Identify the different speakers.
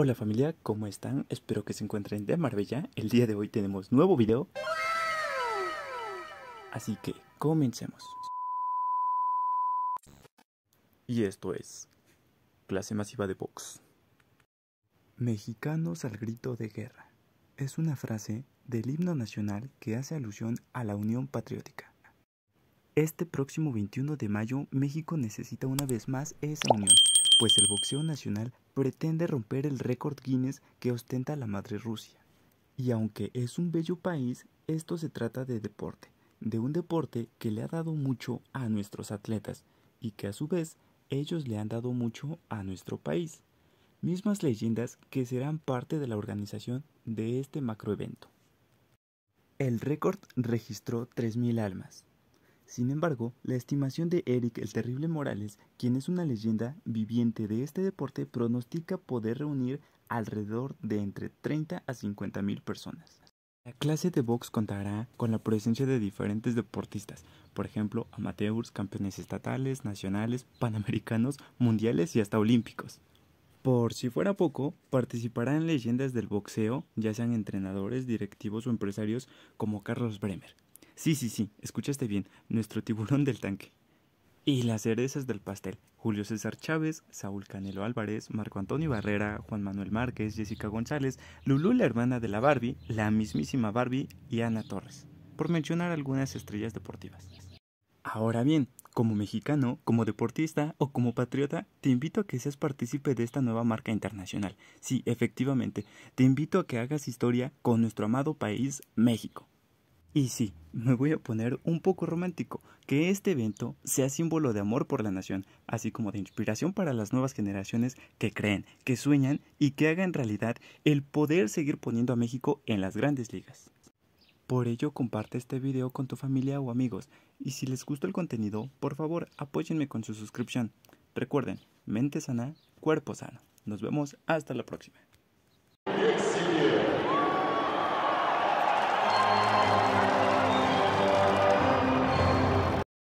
Speaker 1: Hola familia, ¿cómo están? Espero que se encuentren de maravilla. El día de hoy tenemos nuevo video. Así que comencemos. Y esto es clase masiva de box. Mexicanos al grito de guerra. Es una frase del himno nacional que hace alusión a la unión patriótica. Este próximo 21 de mayo México necesita una vez más esa unión pues el boxeo nacional pretende romper el récord Guinness que ostenta la madre Rusia. Y aunque es un bello país, esto se trata de deporte, de un deporte que le ha dado mucho a nuestros atletas y que a su vez ellos le han dado mucho a nuestro país. Mismas leyendas que serán parte de la organización de este macroevento. El récord registró 3.000 almas, sin embargo, la estimación de Eric el Terrible Morales, quien es una leyenda viviente de este deporte, pronostica poder reunir alrededor de entre 30 a 50 mil personas. La clase de box contará con la presencia de diferentes deportistas, por ejemplo, amateurs, campeones estatales, nacionales, panamericanos, mundiales y hasta olímpicos. Por si fuera poco, participarán leyendas del boxeo, ya sean entrenadores, directivos o empresarios como Carlos Bremer, Sí, sí, sí, escuchaste bien, nuestro tiburón del tanque. Y las cerezas del pastel, Julio César Chávez, Saúl Canelo Álvarez, Marco Antonio Barrera, Juan Manuel Márquez, Jessica González, Lulú la hermana de la Barbie, la mismísima Barbie y Ana Torres, por mencionar algunas estrellas deportivas. Ahora bien, como mexicano, como deportista o como patriota, te invito a que seas partícipe de esta nueva marca internacional. Sí, efectivamente, te invito a que hagas historia con nuestro amado país, México. Y sí, me voy a poner un poco romántico, que este evento sea símbolo de amor por la nación, así como de inspiración para las nuevas generaciones que creen, que sueñan y que hagan realidad el poder seguir poniendo a México en las grandes ligas. Por ello comparte este video con tu familia o amigos y si les gustó el contenido, por favor apóyenme con su suscripción. Recuerden, mente sana, cuerpo sano. Nos vemos hasta la próxima.